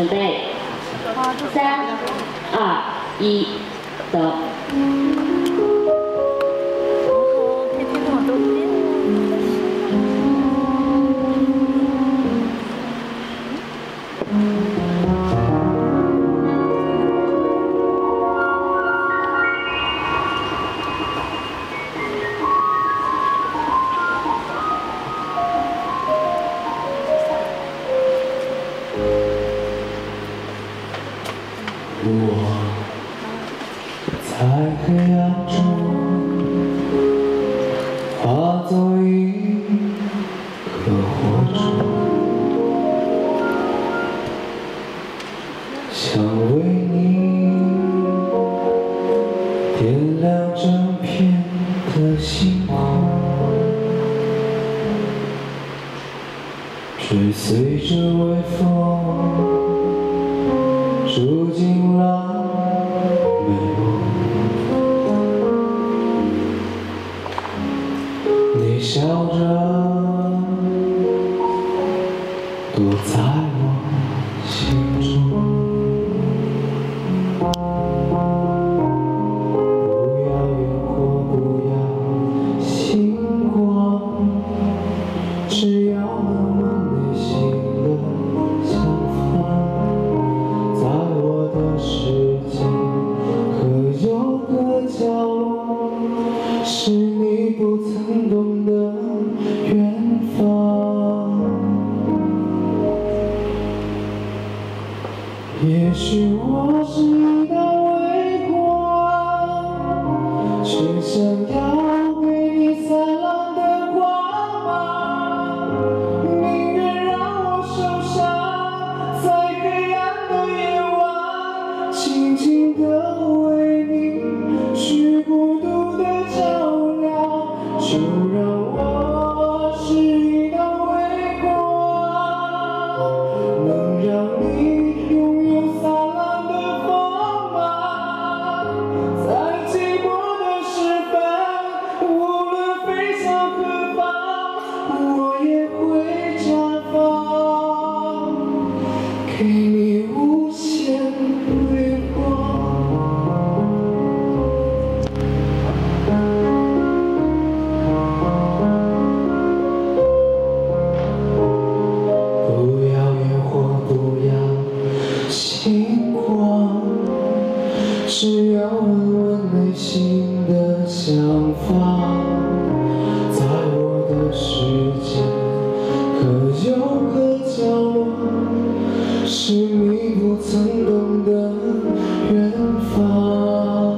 准备，三、二、一，走。我在黑暗中化作一颗火种，想为你点亮整片的星空，追随着微风。住进了美梦，你笑着躲在许我是一道微光，却想要给你灿烂的光芒。宁愿让我受伤，在黑暗的夜晚，静静地为你去孤独的照亮。就让我是一道微光，能让你是要问问内心的想法。在我的世界，可有个角落，是你不曾懂的远方。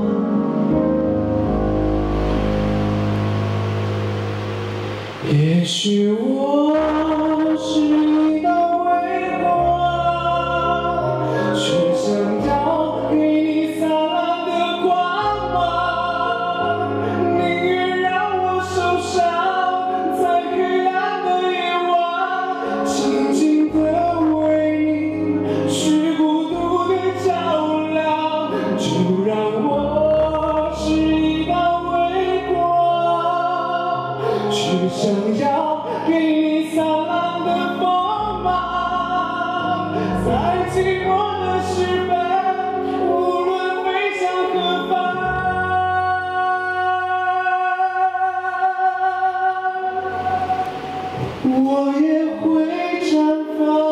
也许我只。想要给你灿烂的锋芒，在寂寞的时分，无论飞向何方，我也会绽放。